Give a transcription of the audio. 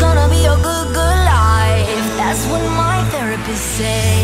gonna be a good, good life. That's what my therapist said.